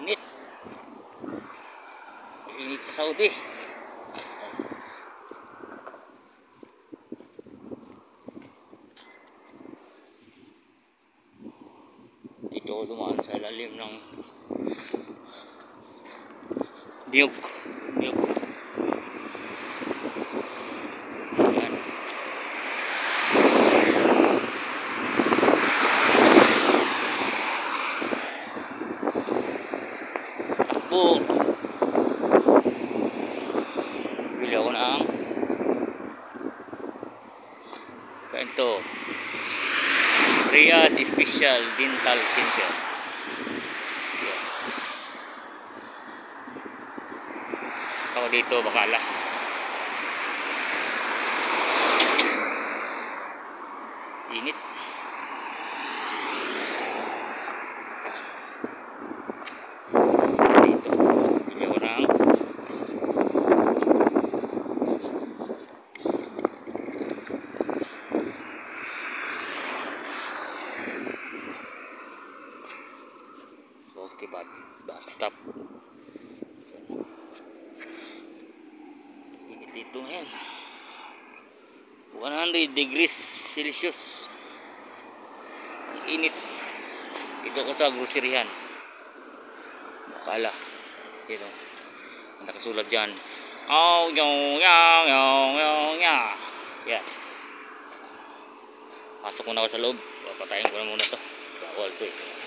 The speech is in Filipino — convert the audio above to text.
Init. Init sa Saudi. Dito dumaan sa lalim ng niyog. Niyog. Ganito. Riyadh Special Dental Center. Ako dito, bakala. Init. Dito. Bili ako ng Okay, bus, bus stop. Dito ngayon. 100 degrees Celsius. Ang init. Dito ko sa groceryhan. Bakala. Dito. Ang nakasulat dyan. Oh, yung, yung, yung, yung, yung. Yan. Pasok muna ako sa loob. Papatayin ko na muna to. Bawal to eh.